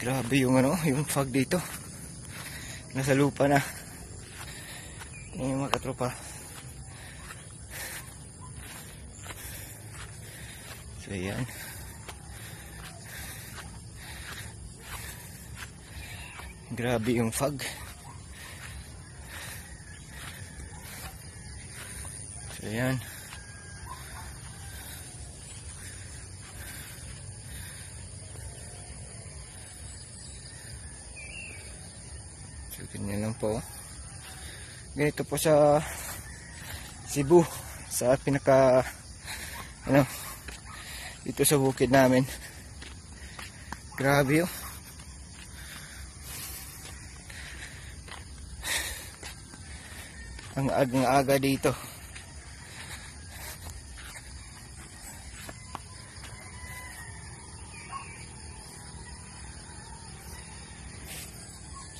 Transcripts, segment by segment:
Grabe yung ano, yung fog dito. Nasa lupa na. Yung mga katropa. So yan. Grabe yung fog. So yan. So ganyan lang po. Ganito po sa Cebu sa pinaka ano dito sa bukid namin. Grabe oh. Ang agang-aga dito.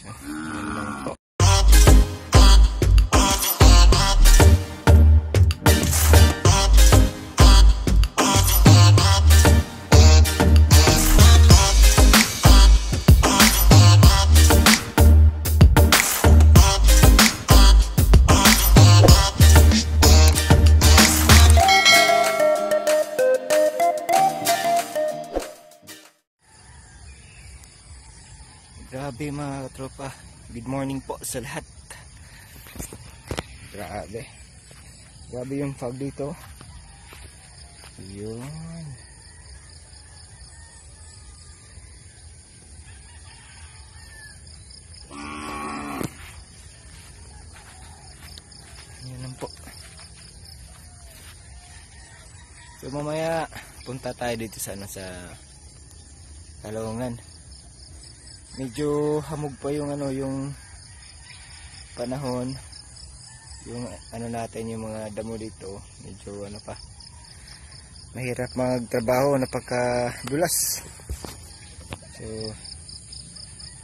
So, Grabe mga tropa. Good morning po sa lahat. Grabe. Grabe yung fog dito. Yun. Yan lang po. So mamaya punta tayo dito sa ano sa Kalawungan medyo hamog pa yung ano yung panahon. Yung ano natin yung mga damo dito medyo ano pa. Mahirap magtrabaho napaka dulas. So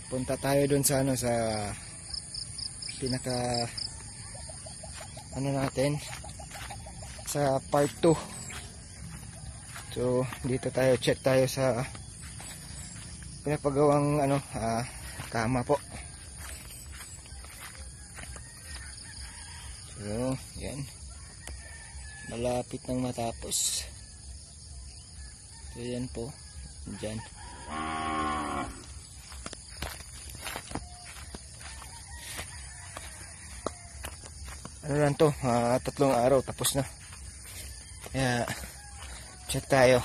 punta tayo doon sa ano sa pinaka ano natin sa part 2 so dito tayo check tayo sa pinapagawang ano ah, kama po. So yan. Malapit nang matapos. So yan po. Dyan ano lang to? Ah, tatlong araw tapos na. Kaya check tayo.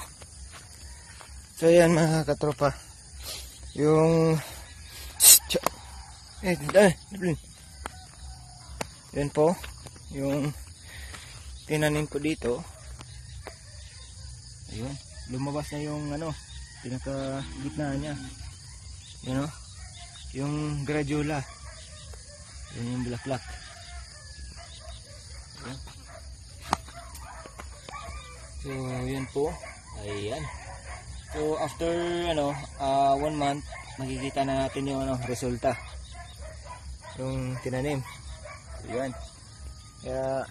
So yan mga katropa yung eh, eh. Yan po, yung tinanim ko dito. Ayun, lumabas na yung ano, pinaka gitna niya. Yan o, yung gradula. Yan yung bulaklak. So, yan po. Ayan. So after ano, uh, one month, makikita na natin yung ano, resulta. Yung tinanim. So, yan. Kaya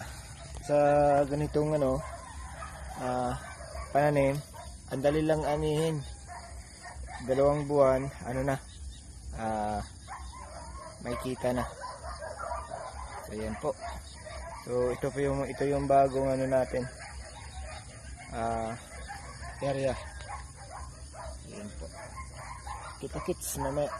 sa ganitong ano, uh, pananim, ang dali lang anihin. Dalawang buwan, ano na, uh, makikita na. So yan po. So ito po yung ito yung bagong ano natin. Ah, uh, area. Ayan po. Kita-kits mamaya.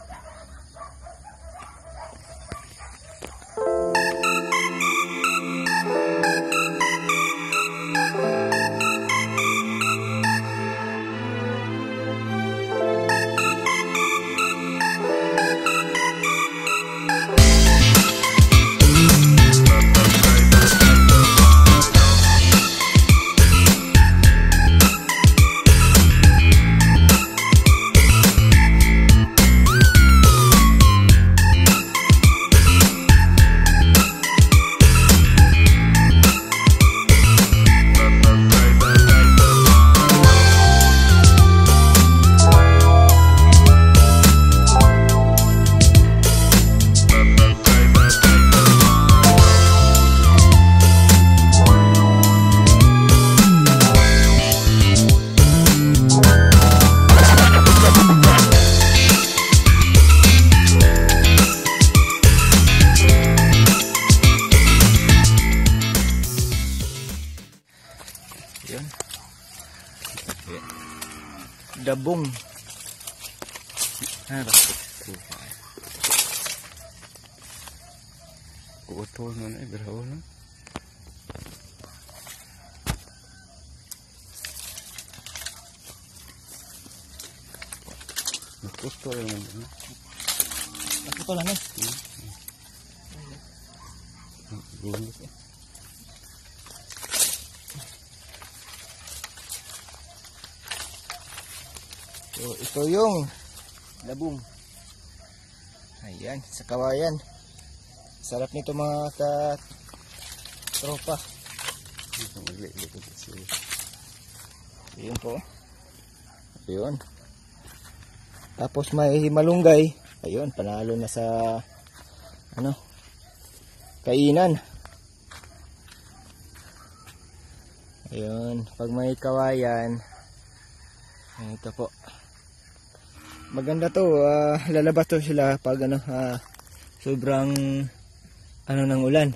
Labong. Ah, bakit? Kuotol na na, biraw na. Nakutol na na. Ako to lang eh. Gulo. So, ito yung labong. Ayan, sa kawayan. Sarap nito mga ka tropa. Ayun po. Ayun. Tapos may malunggay. Ayun, panalo na sa ano? Kainan. Ayun, pag may kawayan. Ito po. Maganda to, ah, lalabas to sila pag ano, ah, sobrang ano ng ulan.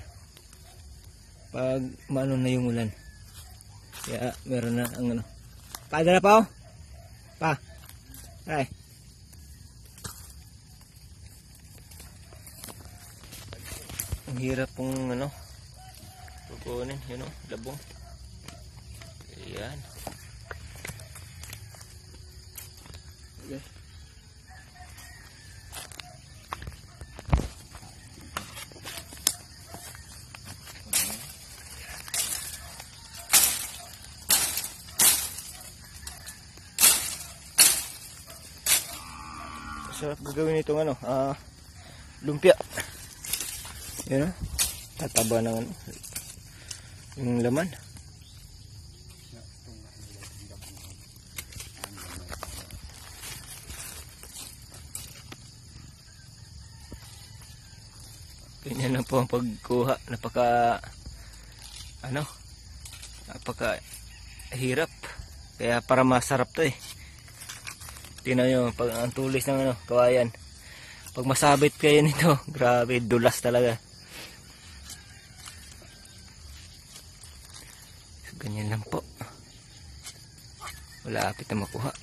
Pag maano na yung ulan. Kaya meron na ang ano. Padala pa oh. Pa. Ay. Ang hirap pong ano. Kukunin, yun oh, labong. Ayan. Okay. sarap gagawin itong ano, ah, lumpia. Yan o. Tataba ng ano, yung laman. Ganyan lang po ang pagkuha. Napaka, ano, napaka hirap. Kaya para masarap to eh. Tingnan nyo, pag ang tulis ng ano, kawayan. Pag masabit kayo nito, grabe, dulas talaga. So, ganyan lang po. Wala apit na makuha.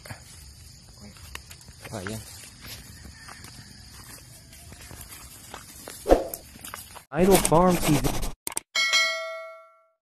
Kawayan. Idle Farm TV.